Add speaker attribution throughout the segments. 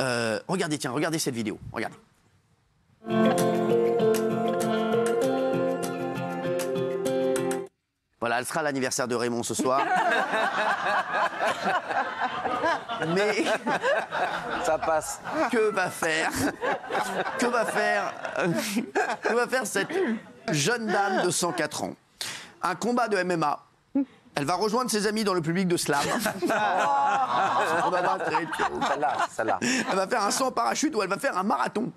Speaker 1: Euh, regardez, tiens, regardez cette vidéo. Regardez. Voilà, elle sera l'anniversaire de Raymond ce soir. Mais
Speaker 2: Ça passe.
Speaker 1: que va faire Que va faire Que va faire cette jeune dame de 104 ans? Un combat de MMA. Elle va rejoindre ses amis dans le public de slam. On va voir très tôt.
Speaker 2: Celle-là, celle-là.
Speaker 1: Elle va faire un saut en parachute ou elle va faire un marathon.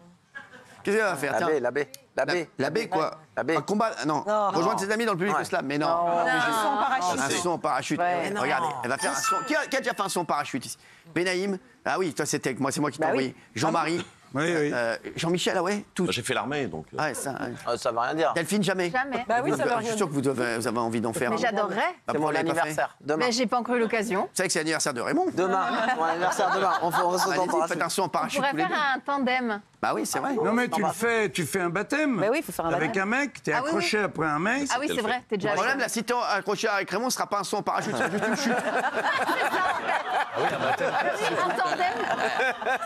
Speaker 1: Qu'est-ce qu'elle va faire?
Speaker 2: La
Speaker 1: Tiens.
Speaker 2: B, la B, la B.
Speaker 1: La, la B, quoi
Speaker 2: La B.
Speaker 1: Un combat Non, rejoindre ses amis dans le public
Speaker 2: Ouais.
Speaker 1: de slam, mais non.
Speaker 3: Sans parachute.
Speaker 1: Un saut en parachute.
Speaker 3: Ouais.
Speaker 1: Regardez, elle va faire un saut. Qui a, qui a déjà fait un saut en parachute ici? Benaïm Ah oui, toi c'était avec moi, c'est moi qui t'ai
Speaker 3: Bah oui.
Speaker 1: Jean-Marie
Speaker 4: Oui, oui.
Speaker 1: Euh, Jean-Michel, ah ouais Tout.
Speaker 5: J'ai fait l'armée, donc. euh,
Speaker 1: Ouais, ça. ouais.
Speaker 2: Ah, ça veut rien dire.
Speaker 1: Delphine, jamais
Speaker 6: Jamais.
Speaker 3: Bah oui,
Speaker 1: Vous-
Speaker 3: ça va
Speaker 1: Je suis sûr que vous, devez- vous avez envie d'en faire.
Speaker 6: Mais
Speaker 1: un.
Speaker 6: j'adorerais.
Speaker 1: Bah,
Speaker 2: C'est
Speaker 1: pourquoi
Speaker 2: mon
Speaker 1: vous l'avez pas fait
Speaker 2: anniversaire. Demain.
Speaker 6: Mais j'ai pas encore eu l'occasion.
Speaker 1: Vous savez que c'est l'anniversaire de Raymond
Speaker 2: Demain. Mon anniversaire demain. On fait on
Speaker 1: faites
Speaker 2: parachute.
Speaker 1: un saut en
Speaker 6: On
Speaker 1: parachute
Speaker 6: pourrait
Speaker 1: tous les deux.
Speaker 6: faire un tandem.
Speaker 1: Bah oui, c'est vrai.
Speaker 4: Non, mais tu le fais, tu fais un bâtême.
Speaker 3: Mais oui, il faut faire un
Speaker 4: Avec
Speaker 3: baptême.
Speaker 4: un mec, t'es
Speaker 6: Ah oui,
Speaker 4: accroché après un mec.
Speaker 6: Ah oui, c'est vrai, t'es déjà
Speaker 1: Le problème, là, si t'es accroché avec Raymond, ce sera pas un saut en parachute, ce sera juste une chute.
Speaker 6: Un tandem.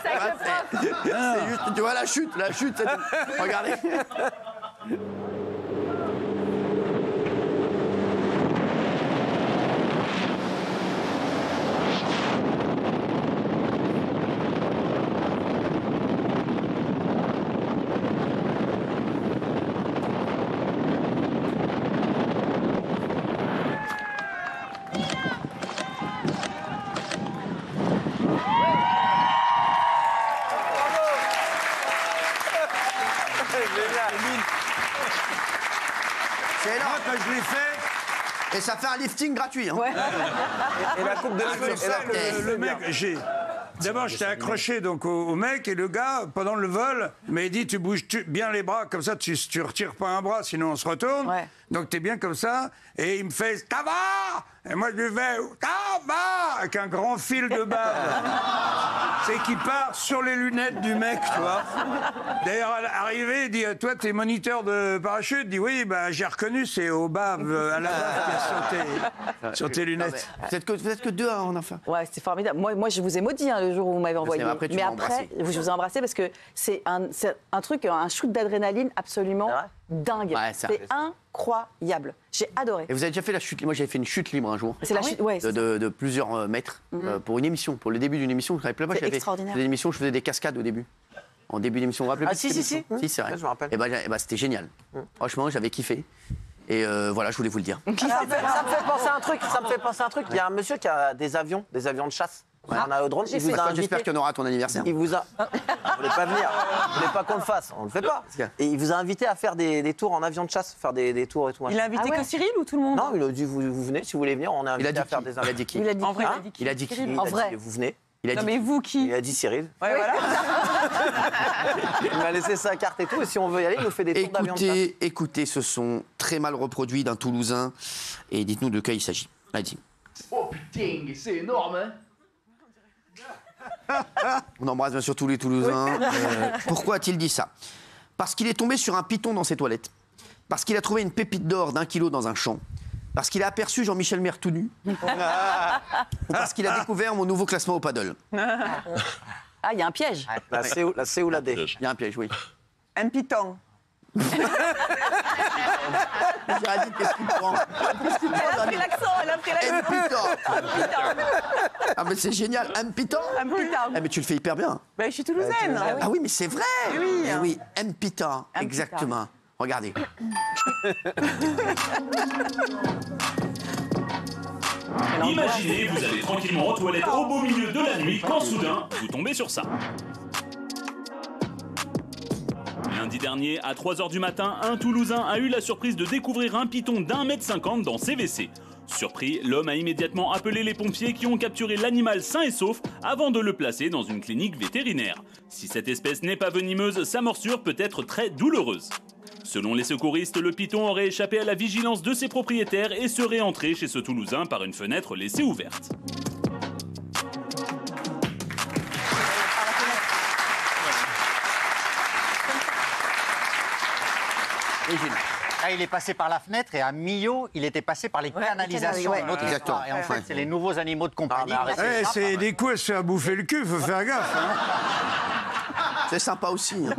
Speaker 6: C'est avec le prof.
Speaker 1: C'est juste, tu vois, la chute, la chute. Regardez. C'est
Speaker 4: Moi,
Speaker 1: énorme.
Speaker 4: quand je l'ai fait,
Speaker 1: Et ça fait un lifting gratuit. Hein.
Speaker 2: Et la coupe de et la
Speaker 4: le,
Speaker 2: cheveux,
Speaker 4: le mec, j'ai. D'abord, j'étais accroché donc au, au mec et le gars, pendant le vol, m'a dit tu bouges tu- bien les bras comme ça, tu, tu retires pas un bras, sinon on se retourne.
Speaker 3: Ouais.
Speaker 4: Donc t'es bien comme ça. Et il me fait ça va Et moi je lui fais ça va avec un grand fil de bave. C'est qui part sur les lunettes du mec, tu vois. D'ailleurs, à l'arrivée, il dit Toi, t'es moniteur de parachute? Il dit Oui, bah, j'ai reconnu, c'est au bave, à la bave qui a sauté sur tes lunettes.
Speaker 1: Peut-être que, peut que deux à en faire.
Speaker 3: Ouais, c'est formidable. Moi, moi, je vous ai maudit hein, le jour où vous m'avez envoyé.
Speaker 1: mais après, tu
Speaker 3: mais
Speaker 1: m'as
Speaker 3: après,
Speaker 1: embrassé.
Speaker 3: je vous ai embrassé parce que c'est un, c'est un truc, un shoot d'adrénaline absolument dingue.
Speaker 1: Ouais, c'est
Speaker 3: c'est incroyable. J'ai adoré.
Speaker 1: Et vous avez déjà fait la chute Moi, j'avais fait une chute libre un jour.
Speaker 3: C'est la chute, ouais.
Speaker 1: de, plusieurs euh, mètres euh, pour une émission, pour le début d'une émission.
Speaker 3: C'est extraordinaire.
Speaker 1: fait une émission, je faisais des cascades au début. En début d'émission, vous vous rappelez
Speaker 2: Ah, si, si, si.
Speaker 1: Si, c'est vrai.
Speaker 2: Je me rappelle.
Speaker 1: Et ben, j'ai- eh ben, c'était génial. Franchement, j'avais kiffé. Et euh, voilà, je voulais vous le dire.
Speaker 2: Ça me, fait, ça me fait penser à un truc. Ça me fait penser à un truc. Il y a un monsieur qui a des avions, des avions de chasse. Un aérodrome. Il vous a invité.
Speaker 1: J'espère qu'il y en aura à ton anniversaire.
Speaker 2: Il vous a. Vous voulez pas venir. Vous voulez pas qu'on le fasse. On le fait pas.
Speaker 1: a
Speaker 2: Et il vous a invité à faire des, des tours en avion de chasse, faire des, des tours et tout.
Speaker 7: Il a invité
Speaker 3: Ah ouais.
Speaker 7: que Cyril ou tout le monde
Speaker 2: Non, il a dit vous, vous venez si vous voulez venir. On est
Speaker 1: Il
Speaker 2: invité
Speaker 1: a dit
Speaker 2: à faire
Speaker 1: qui
Speaker 2: des
Speaker 1: Il a dit qui
Speaker 3: Il a dit
Speaker 7: En vrai,
Speaker 2: Hein
Speaker 7: il a dit qui
Speaker 1: Il a
Speaker 2: Il
Speaker 3: En
Speaker 2: a dit,
Speaker 3: vrai.
Speaker 2: Vous venez.
Speaker 1: Il a
Speaker 7: Non
Speaker 1: dit
Speaker 7: mais vous qui
Speaker 2: Il a dit Cyril.
Speaker 7: Ouais, voilà.
Speaker 2: Il m'a laissé sa carte et tout. Et si on veut y aller, il nous fait des tours d'avion de chasse.
Speaker 1: Écoutez, écoutez ce son très mal reproduit d'un Toulousain et dites-nous de quoi il s'agit. Allez-y.
Speaker 8: Oh putain, c'est énorme, hein
Speaker 1: On embrasse bien sûr tous les Toulousains. Euh, pourquoi a-t-il dit ça? Parce qu'il est tombé sur un python dans ses toilettes. Parce qu'il a trouvé une pépite d'or d'un kilo dans un champ. Parce qu'il a aperçu Jean-Michel Maire tout nu. Ou parce qu'il a découvert mon nouveau classement au paddle.
Speaker 3: Ah, il y a un piège.
Speaker 2: La C ou la, C ou la D
Speaker 1: Il y a un piège, oui.
Speaker 7: Un piton.
Speaker 1: Qu'est-ce qu'il prend Qu'est-ce qu'il prend
Speaker 7: Elle a pris l'accent, elle a pris
Speaker 1: Un
Speaker 7: l'accent.
Speaker 1: python Ah mais c'est génial, un python
Speaker 7: Un piton.
Speaker 1: Ah mais tu le fais hyper bien.
Speaker 7: Ben, je suis toulousaine.
Speaker 1: Ah oui, mais c'est vrai
Speaker 7: Oui.
Speaker 1: Eh oui, un python, exactement. Regardez.
Speaker 9: Imaginez, vous allez tranquillement aux toilettes au beau milieu de la nuit quand soudain, vous tombez sur ça. Lundi dernier, à 3h du matin, un Toulousain a eu la surprise de découvrir un python d'un mètre cinquante dans ses WC. Surpris, l'homme a immédiatement appelé les pompiers qui ont capturé l'animal sain et sauf avant de le placer dans une clinique vétérinaire. Si cette espèce n'est pas venimeuse, sa morsure peut être très douloureuse. Selon les secouristes, le python aurait échappé à la vigilance de ses propriétaires et serait entré chez ce Toulousain par une fenêtre laissée ouverte.
Speaker 10: Ah, il est passé par la fenêtre et à Millau, il était passé par les canalisations.
Speaker 3: ouais.
Speaker 1: Exactement.
Speaker 10: Et en fait, c'est les nouveaux animaux de compagnie.
Speaker 2: Ah, arrêtez.
Speaker 4: Eh, c'est des coups à se faire bouffer le cul, faut faire gaffe. hein.
Speaker 1: C'est sympa aussi. hein.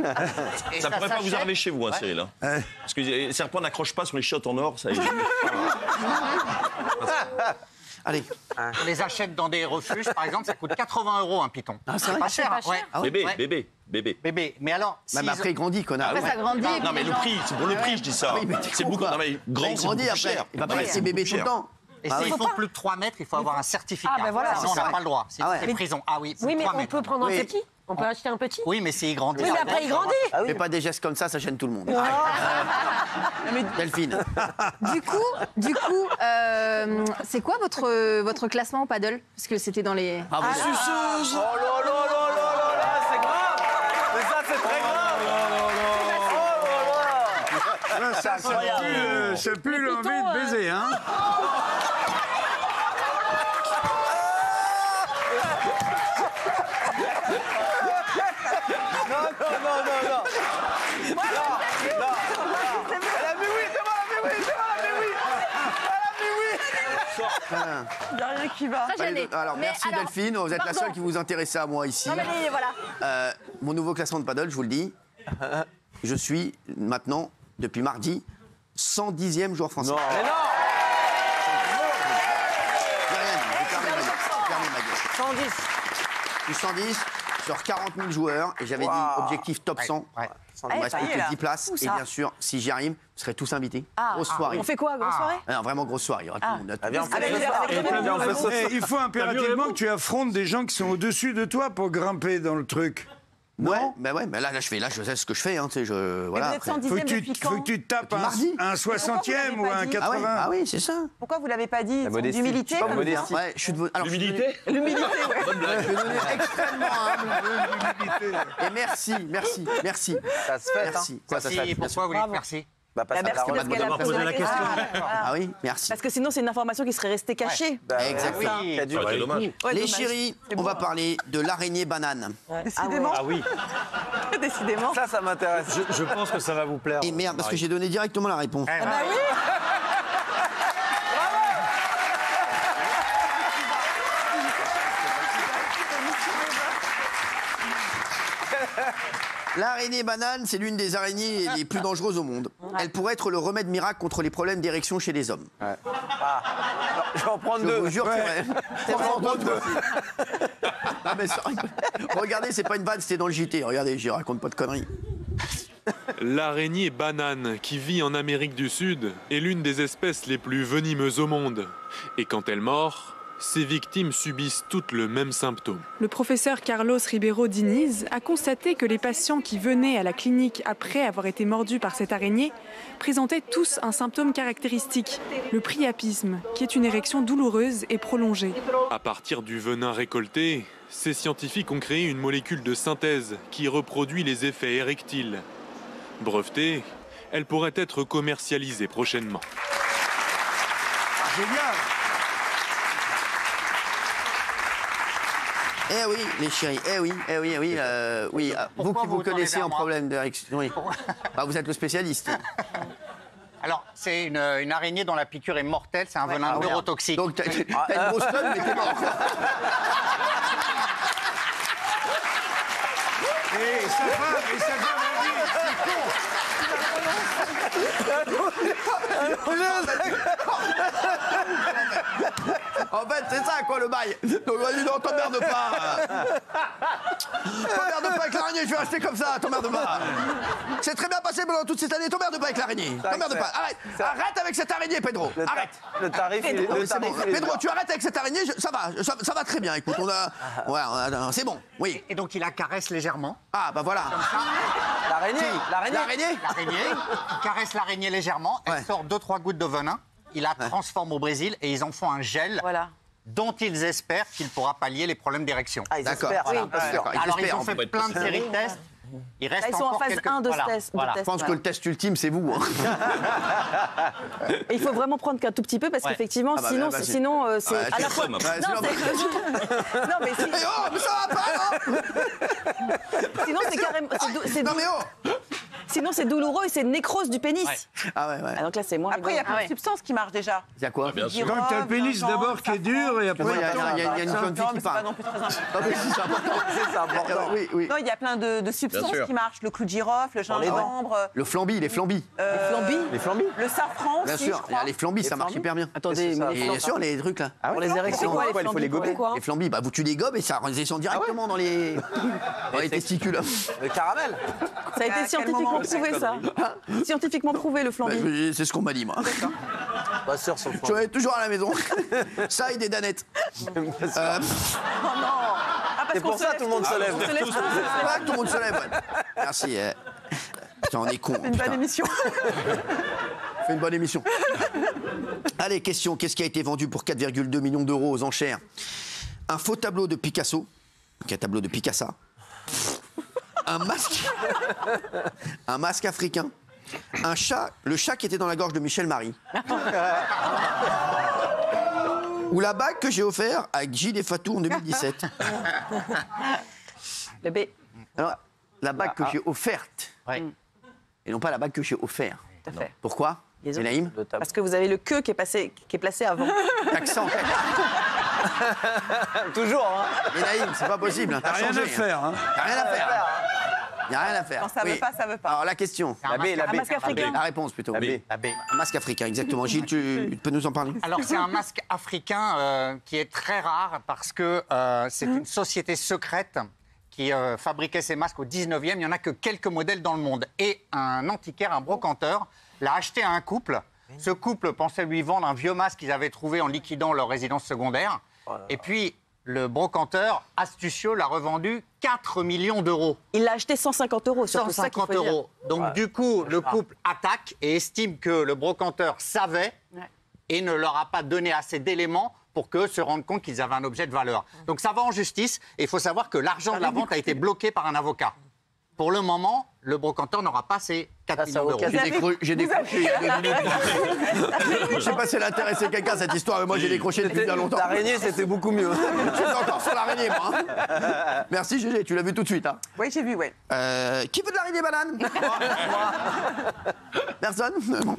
Speaker 10: Et
Speaker 5: Ça pourrait pas vous arriver chez vous, hein,
Speaker 10: Ouais.
Speaker 5: Cyril. hein. Parce que les serpents n'accrochent pas sur les chiottes en or, ça y est.
Speaker 1: Allez.
Speaker 10: On les achète dans des refuges, par exemple, ça coûte 80 euros un python.
Speaker 1: Ah, c'est
Speaker 10: pas cher.
Speaker 6: pas cher.
Speaker 10: ouais.
Speaker 1: Ah ouais
Speaker 5: Bébé,
Speaker 10: Ouais.
Speaker 5: bébé, bébé.
Speaker 10: Bébé. Mais alors,
Speaker 1: Même après, il grandit, connard.
Speaker 6: Après, ça grandit.
Speaker 5: Non, mais le
Speaker 6: gens-
Speaker 5: prix, c'est pour le prix, je dis ça.
Speaker 1: Ah oui, mais t'es
Speaker 5: c'est beaucoup. Non, mais grand,
Speaker 1: il
Speaker 5: c'est
Speaker 1: grandit
Speaker 5: beaucoup cher.
Speaker 1: Il va pas
Speaker 5: Ouais,
Speaker 1: rester
Speaker 5: c'est
Speaker 1: bébé tout le
Speaker 5: cher.
Speaker 1: temps.
Speaker 10: Et
Speaker 1: Ah
Speaker 10: s'ils
Speaker 1: oui.
Speaker 10: font plus de 3 mètres, il faut avoir un certificat.
Speaker 7: Ah, ben voilà,
Speaker 10: Sinon, on
Speaker 7: c'est
Speaker 10: n'a pas le droit. C'est
Speaker 1: Ah ouais.
Speaker 10: prison. Ah oui,
Speaker 6: Oui, mais
Speaker 10: 3
Speaker 6: on peut prendre un
Speaker 1: Oui.
Speaker 6: petit. On peut acheter un petit.
Speaker 10: Oui, mais s'il grandit.
Speaker 6: Oui, mais après, il grandit.
Speaker 2: Ah oui.
Speaker 1: Fais pas des gestes comme ça, ça gêne tout le monde. Delphine.
Speaker 6: Du coup, du coup, euh, c'est quoi votre votre classement au paddle Parce que c'était dans les.
Speaker 1: Ah, vous-
Speaker 2: Oh là là là là là là, c'est grave Mais ça, c'est très grave Oh là là
Speaker 4: c'est euh, c'est plus l'envie de baiser, hein
Speaker 2: Non, non, non, non, non Non, non Elle a mis oui, c'est bon, elle a mis oui, c'est bon, elle a mis oui Elle a mis oui
Speaker 7: Il n'y a rien qui va.
Speaker 6: Gêné.
Speaker 1: Alors,
Speaker 6: Mais
Speaker 1: merci
Speaker 6: alors,
Speaker 1: Delphine, vous êtes la
Speaker 6: pardon.
Speaker 1: seule qui vous intéressait à moi ici.
Speaker 6: Non, mais voilà.
Speaker 1: Euh, mon nouveau classement de paddle, je vous le dis, je suis maintenant, depuis mardi, 110e joueur français.
Speaker 2: Mais non
Speaker 1: J'ai rien dit, j'ai fermé ma gueule, j'ai fermé ma gueule.
Speaker 2: 110
Speaker 1: Je suis 110 sur 40 000 joueurs et j'avais dit objectif top 100.
Speaker 10: Ouais.
Speaker 1: Il me reste
Speaker 7: ça y
Speaker 1: plus
Speaker 7: est,
Speaker 1: que
Speaker 7: là.
Speaker 1: 10 places et bien sûr, si j'y arrive, vous serez tous invités. grosse soirée.
Speaker 3: On fait quoi, grosse soirée
Speaker 1: Ah non, vraiment grosse soirée. Y aura tout le monde.
Speaker 2: Ah, on on.
Speaker 4: Il faut impérativement que tu affrontes des gens qui sont au-dessus de toi pour grimper dans le truc.
Speaker 1: Ouais, ben ouais, mais là, là, je fais, là, je sais ce que je fais, hein, tu sais, je, voilà.
Speaker 7: vous êtes
Speaker 1: après.
Speaker 7: 110e
Speaker 4: Faut que tu, faut que tu te tapes un, un 60e ou un
Speaker 7: pas dit
Speaker 4: 80.
Speaker 1: Ah ouais, ah oui, c'est ça.
Speaker 7: Pourquoi vous l'avez pas dit. D'humilité
Speaker 1: Ouais, je suis de... alors,
Speaker 5: L'humilité
Speaker 7: L'humilité, ouais.
Speaker 1: Je suis extrêmement humble. Et merci, merci, merci.
Speaker 2: Ça se fait, hein
Speaker 1: Merci.
Speaker 2: Quoi, ça se fait
Speaker 10: pourquoi vous dites merci
Speaker 2: Bah, parce
Speaker 3: Bah, parce qu'elle a posé la question.
Speaker 1: Ah oui, merci.
Speaker 3: Parce que sinon, c'est une information qui serait restée cachée.
Speaker 2: Bah, ouais,
Speaker 1: Exactement.
Speaker 2: oui, qui a dû-
Speaker 5: dommage.
Speaker 3: Ouais,
Speaker 1: Les chéris, on va parler de l'araignée banane.
Speaker 7: Décidément.
Speaker 10: Ah oui.
Speaker 7: Décidément.
Speaker 2: Ça, ça m'intéresse.
Speaker 11: Je pense que ça va vous plaire.
Speaker 1: Et merde, parce que j'ai donné directement la réponse.
Speaker 10: Eh,
Speaker 7: Ah bah oui.
Speaker 1: L'araignée banane, c'est l'une des araignées les plus dangereuses au monde. Elle pourrait être le remède miracle contre les problèmes d'érection chez les hommes.
Speaker 2: Ah. Je vais en prendre
Speaker 1: Je
Speaker 2: deux.
Speaker 1: vous jure, c'est vrai.
Speaker 2: Je en prendre deux.
Speaker 1: Non, mais ça- Regardez, c'est pas une vanne, c'était dans le JT. Regardez, j'y raconte pas de conneries.
Speaker 12: L'araignée banane, qui vit en Amérique du Sud, est l'une des espèces les plus venimeuses au monde. Et quand elle mord, ses victimes subissent toutes le même symptôme.
Speaker 13: Le professeur Carlos Ribeiro Diniz a constaté que les patients qui venaient à la clinique après avoir été mordus par cette araignée présentaient tous un symptôme caractéristique, le priapisme, qui est une érection douloureuse et prolongée.
Speaker 12: À partir du venin récolté, ces scientifiques ont créé une molécule de synthèse qui reproduit les effets érectiles. Brevetée, elle pourrait être commercialisée prochainement.
Speaker 4: Génial.
Speaker 1: Eh oui, les chéris, eh oui, eh oui, eh oui, euh, oui. ah, Vous qui vous connaissez en problème d'érection, oui. Bah, vous êtes le spécialiste.
Speaker 10: Alors, c'est une, une araignée dont la piqûre est mortelle, c'est un venin
Speaker 1: Ah,
Speaker 10: neurotoxique.
Speaker 1: Donc, t'as t'as une grosse tonne, mais t'es mort.
Speaker 4: Et c'est con.
Speaker 1: C'est ça, quoi, le bail. Donc, vas-y, non, t'emmerde pas. T'emmerde pas avec l'araignée, je vais rester comme ça, t'emmerde pas. C'est très bien passé pendant toute cette année, t'emmerde pas avec l'araignée. T'emmerde pas. Arrête, arrête avec cette araignée, Pedro.
Speaker 2: Le
Speaker 1: Arrête.
Speaker 2: Le tarif,
Speaker 1: Pedro,
Speaker 2: le
Speaker 1: bon. Pedro, tu arrêtes avec cette araignée, je- ça va, ça, ça va très bien. Écoute, on a. Ouais, a- c'est bon, oui.
Speaker 10: Et donc, il la caresse légèrement.
Speaker 1: Ah, bah voilà.
Speaker 2: L'araignée, l'araignée.
Speaker 1: L'araignée
Speaker 10: L'araignée, il caresse l'araignée légèrement, elle
Speaker 1: Ouais.
Speaker 10: sort deux trois gouttes de venin, il la transforme au Brésil et ils en font un gel
Speaker 3: Voilà.
Speaker 10: Dont ils espèrent qu'il pourra pallier les problèmes d'érection.
Speaker 2: Ah, ils
Speaker 1: D'accord.
Speaker 2: espèrent,
Speaker 1: Oui. Ils
Speaker 10: Alors ont
Speaker 1: on
Speaker 10: fait plein de séries de tests. Il reste
Speaker 3: Là, ils sont en phase
Speaker 10: quelques...
Speaker 3: 1 de
Speaker 10: voilà,
Speaker 3: ce test.
Speaker 10: voilà.
Speaker 1: Je pense que le test ultime, c'est vous. hein.
Speaker 3: Il faut vraiment prendre qu'un tout petit peu parce
Speaker 10: Ouais.
Speaker 3: qu'effectivement,
Speaker 1: Ah bah,
Speaker 3: sinon,
Speaker 1: vas-y.
Speaker 3: sinon euh, c'est
Speaker 1: Ouais,
Speaker 3: à la fois.
Speaker 1: ma-
Speaker 3: Non, mais si-
Speaker 1: oh, mais ça va pas, non
Speaker 3: sinon c'est carrément. c'est dou-
Speaker 1: Non, mais oh
Speaker 3: Sinon, c'est douloureux et c'est nécrose du pénis.
Speaker 1: Ah ouais, ouais.
Speaker 3: Ah, donc là, c'est moins
Speaker 7: Après, il y a plein de substances qui marchent déjà.
Speaker 1: Il y a quoi
Speaker 5: bien sûr.
Speaker 4: Quand t'as le pénis d'abord qui est dur et après.
Speaker 1: Il y a- une
Speaker 7: Non,
Speaker 1: jeune fille
Speaker 7: mais
Speaker 1: qui
Speaker 7: c'est
Speaker 1: parle.
Speaker 7: non très important.
Speaker 1: Ah c'est important.
Speaker 2: C'est important.
Speaker 1: Oui, oui.
Speaker 7: Non, il y a plein de, de substances qui marchent. Le clou de girofle, le gingembre,
Speaker 1: Le flambi, les flambis.
Speaker 7: euh,
Speaker 3: flambis
Speaker 2: Les flambis
Speaker 7: le safran
Speaker 1: Bien sûr,
Speaker 7: je crois.
Speaker 1: les flambis, ça
Speaker 2: Les
Speaker 1: marche hyper bien.
Speaker 3: Attendez, mais les
Speaker 1: bien sûr, les trucs là.
Speaker 2: Pour les érections,
Speaker 3: les
Speaker 2: il faut les gober
Speaker 1: Les flambis, bah vous tu les gobes et ça descend directement dans les, dans les testicules.
Speaker 2: Le caramel
Speaker 3: Ça a été
Speaker 7: À quel
Speaker 3: scientifiquement
Speaker 7: moment
Speaker 3: prouvé, ça. Scientifiquement prouvé, le
Speaker 1: Bah,
Speaker 3: flambi.
Speaker 1: oui, c'est ce qu'on m'a dit, moi.
Speaker 2: Pas sûr sur le
Speaker 1: Je
Speaker 2: fond.
Speaker 1: vais toujours à la maison. Ça et des danettes. Euh,
Speaker 7: Ah, parce
Speaker 2: C'est
Speaker 7: qu'on
Speaker 2: pour ça tout le monde se lève.
Speaker 1: C'est pas que tout le monde se lève. Merci. euh. Putain, on est con.
Speaker 7: C'est une bonne émission.
Speaker 1: Fait une bonne émission. Allez, question. Qu'est-ce qui a été vendu pour 4,2 millions d'euros aux enchères? Un faux tableau de Picasso. Un tableau de Picasso. Un masque. Un masque africain. Un chat. Le chat qui était dans la gorge de Michel Marie. Ou la bague que j'ai offert à Gilles et Fatou en 2017.
Speaker 3: Le B.
Speaker 1: Alors, la bague que j'ai offerte.
Speaker 10: Ouais.
Speaker 1: Et non pas la bague que j'ai offert.
Speaker 3: Tout à fait.
Speaker 1: Pourquoi?
Speaker 3: Parce que vous avez le queue qui est, passé, qui est placé avant.
Speaker 1: Accent.
Speaker 2: Toujours, hein
Speaker 1: Élaïm, c'est pas possible. hein,
Speaker 4: rien à faire, hein.
Speaker 1: T'as rien à faire. Il n'y a rien à faire.
Speaker 7: Quand ça veut pas, ça veut pas.
Speaker 1: Alors la question.
Speaker 2: La B, la
Speaker 3: Un
Speaker 2: B.
Speaker 3: masque africain.
Speaker 1: La réponse plutôt.
Speaker 2: La B.
Speaker 10: La B.
Speaker 1: Un masque africain, exactement. Gilles, tu, tu peux nous en parler?
Speaker 10: Alors c'est un masque africain euh, qui est très rare parce que euh, c'est une société secrète qui euh, fabriquait ces masques au 19e. Il n'y en a que quelques modèles dans le monde. Et un antiquaire, un brocanteur, l'a acheté à un couple. Ce couple pensait lui vendre un vieux masque qu'ils avaient trouvé en liquidant leur résidence secondaire. Et puis le brocanteur, astucieux, l'a revendu 4 millions d'euros.
Speaker 3: Il l'a acheté 150 euros, surtout ça qu'il
Speaker 10: 150
Speaker 3: faut dire.
Speaker 10: euros. Donc du coup, le couple attaque et estime que le brocanteur savait
Speaker 3: Ouais.
Speaker 10: et ne leur a pas donné assez d'éléments pour qu'eux se rendent compte qu'ils avaient un objet de valeur. Donc ça va en justice et il faut savoir que l'argent de la vente a été bloqué par un avocat. Pour le moment, le brocanteur n'aura pas ses 4
Speaker 2: Ah, ça
Speaker 10: millions d'euros.
Speaker 1: J'ai décro- j'ai décroché a. Je sais pas si elle intéressait quelqu'un cette histoire, mais moi j'ai décroché depuis bien longtemps.
Speaker 2: L'araignée, c'était beaucoup mieux.
Speaker 1: Je suis encore sur l'araignée, moi. hein. Merci GG, tu l'as vu tout de suite. Hein.
Speaker 7: Oui, j'ai vu, ouais.
Speaker 1: Euh, qui veut de l'araignée banane? Personne? Bon.